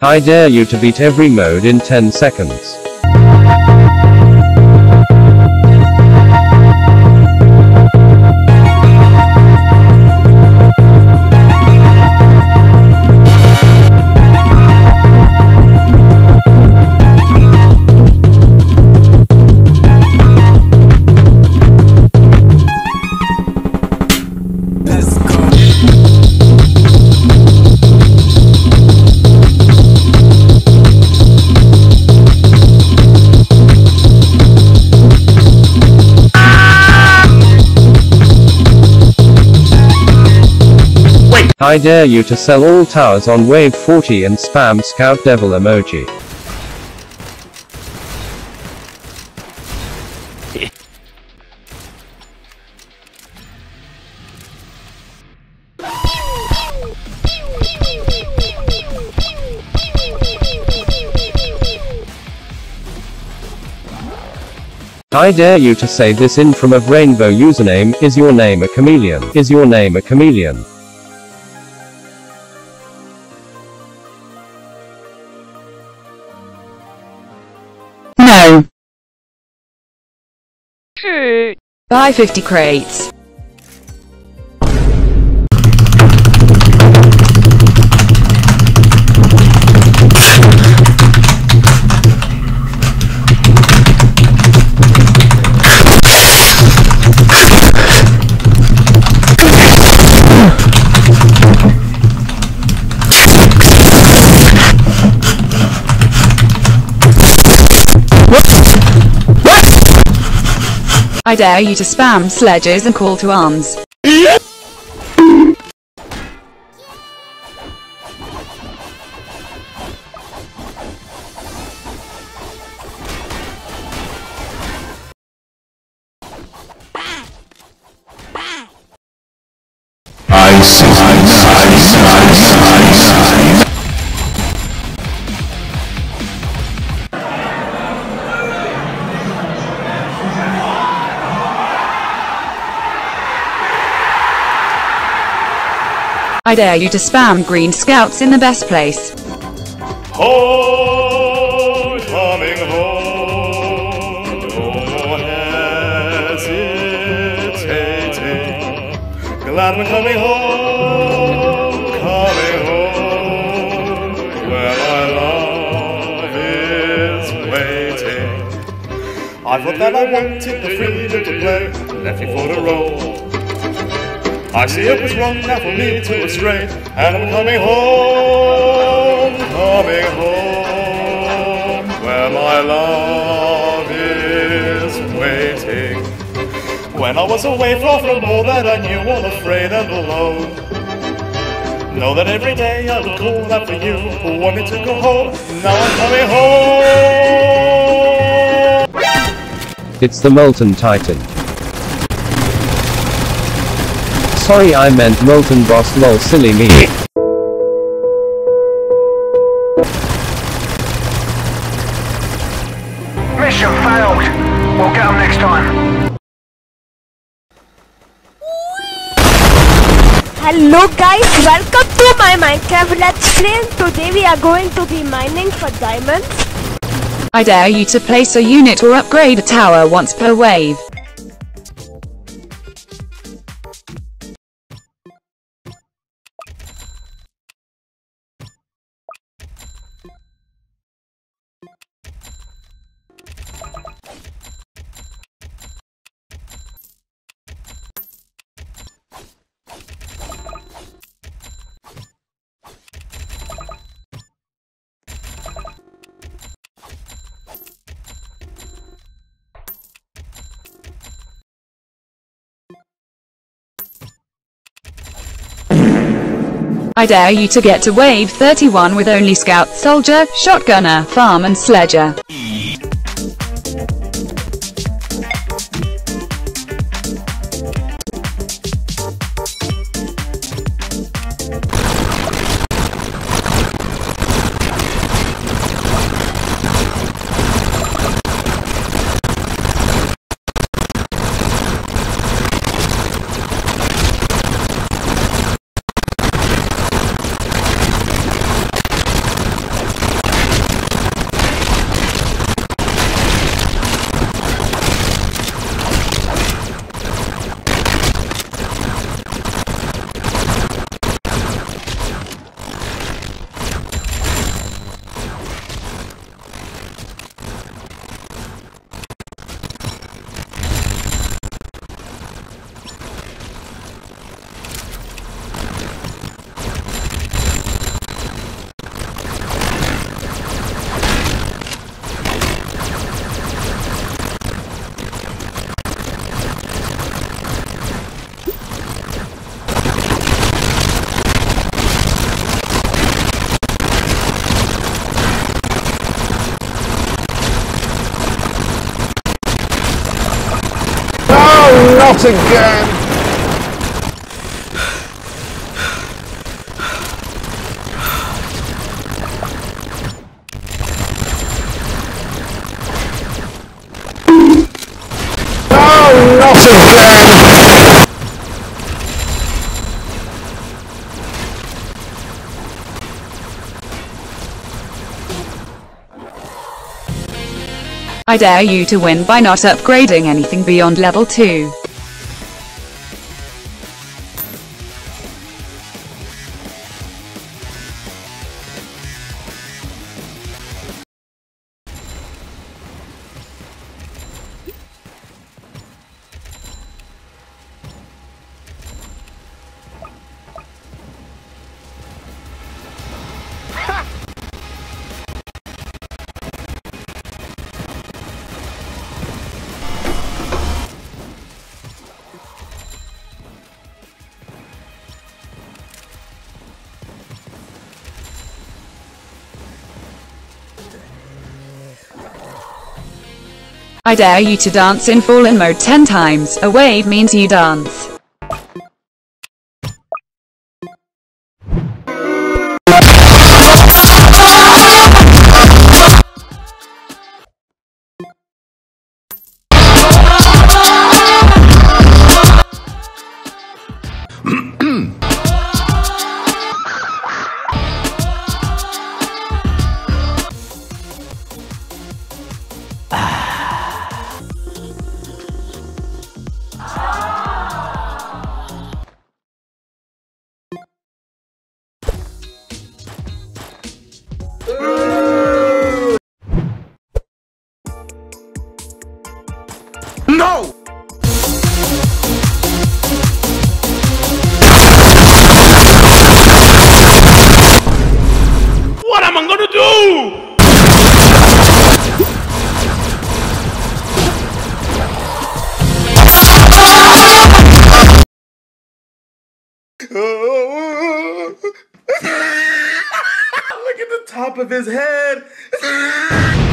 I dare you to beat every mode in 10 seconds. I dare you to sell all towers on wave 40 and spam scout devil emoji. I dare you to say this in from of rainbow username, is your name a chameleon? Is your name a chameleon? Buy 50 crates. I dare you to spam sledges and call to arms. I see. I dare you to spam green scouts in the best place. Home, coming home, no. Glad we're coming home, coming home, where my love is waiting. I thought that I wanted the freedom to play, left you for the road. I see it was wrong now for me to astray, and I'm coming home, coming home, where my love is waiting. When I was away far from all that I knew, all afraid and alone. Know that every day I will call out for you, who want me to go home. Now I'm coming home. It's the Molten Titan. Sorry I meant Molten Boss lol silly me. Mission failed. We'll get them next time. Hello guys, welcome to my Minecraft Let's Play. Today we are going to be mining for diamonds. I dare you to place a unit or upgrade a tower once per wave. I dare you to get to wave 31 with only scout, soldier, shotgunner, farm and sledger. Not again! Oh, not again! I dare you to win by not upgrading anything beyond level 2. I dare you to dance in fallen mode 10 times. A wave means you dance. Look at the top of his head.